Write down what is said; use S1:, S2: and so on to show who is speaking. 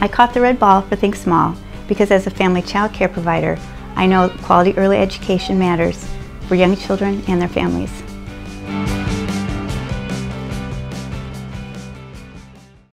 S1: I caught the red ball for Think Small because as a family child care provider, I know quality early education matters for young children and their families.